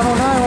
I don't know.